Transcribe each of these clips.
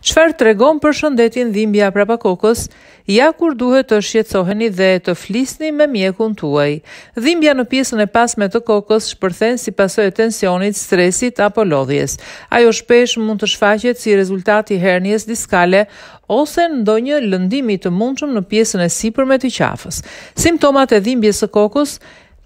Çfarë tregon për shëndetin dhimbja prapa kokës? Ja kur duhet të shqetësoheni dhe të flisni me mjekun tuaj. Dhimbja në pjesën e pasme të kokës shpërthen si pasojë e tensionit, stresit apo lodhjes. Ajo shpesh mund të shfaqet si rezultat i hernies diskale ose ndonjë lëndimi të mundshëm në pjesën e sipërme të qafës. Simptomat e dhimbjes së kokës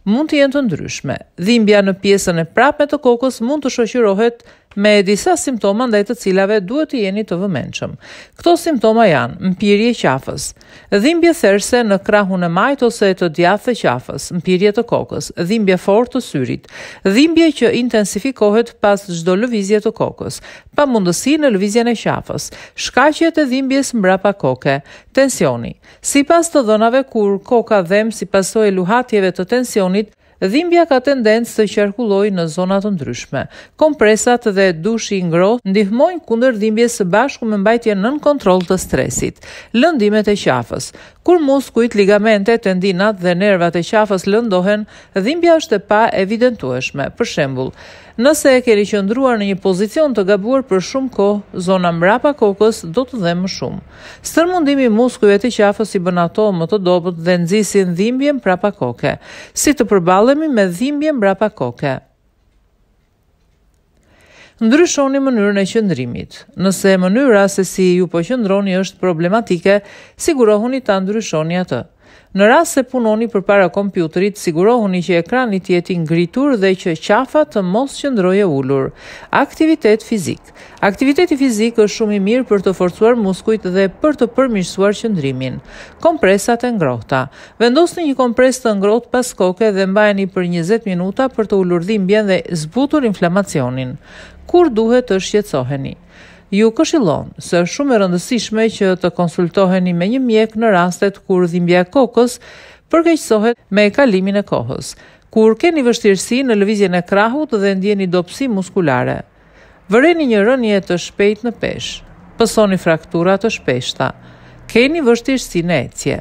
mund të jenë të ndryshme. Dhimbja në pjesën e prapme të kokës mund të shoqërohet me disa simptoma ndaj të cilave duhet të jeni të vëmendshëm. Këto simptoma janë mpirje e qafës, dhimbje therëse në krahun e majtë ose të djathtë të qafës, mpirje të kokës, dhimbje të fortë të syrit, dhimbje që intensifikohet pas çdo lëvizje të kokës, pamundësi në lëvizjen e qafës, shkaqet e dhimbjes mbrapa koke, tensioni. Sipas të dhënave kur koka dhemb si pasojë e luhatjeve të tensionit, dhimbja ka tendencë të qarkullojë në zona të ndryshme. Kompresat dhe dushi i ngrohtë ndihmojnë kundër dhimbjes së bashku me mbajtjen nën kontroll të stresit. Lëndimet e qafës. Kur muskujt, ligamentet, tendinat dhe nervat e qafës lëndohen, dhimbja është e paevidentueshme. Për shembull, nëse keni qëndruar në një pozicion të gabuar për shumë kohë, zona mbrapa kokës do të dhembë më shumë. Stërmundimi i muskujve të qafës i bën ato më të dobët dhe nxisin dhimbjen mbrapa koke. Si të përballemi me dhimbjen mbrapa koke? Ndryshoni mënyrën e qëndrimit. Nëse mënyra se si ju po qëndroni është problematike, sigurohuni ta ndryshoni atë. Në rast se punoni përpara kompjuterit, sigurohuni që ekrani të jetë i ngritur dhe që qafa të mos qëndrojë e ulur. Aktivitet fizik. Aktiviteti fizik është shumë i mirë për të forcuar muskujt dhe për të përmirësuar qëndrimin. Kompresat e ngrohta. Vendosni një kompresë të ngrohtë pas koke dhe mbajeni për 20 minuta për të ulur dhimbjen dhe zbutur inflamacionin. Kur duhet të shqetësoheni? Ju këshillon se është shumë e rëndësishme që të konsultoheni me një mjek në rastet kur dhimbja e kokës përkeqësohet me kalimin e kohës, kur keni vështirësi në lëvizjen e krahut dhe ndjeni dobësi muskulare. Vëreni një rënie të shpejtë në peshë. Pësoni fraktura të shpeshta. Keni vështirësi në ecje.